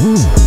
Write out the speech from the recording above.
Ooh.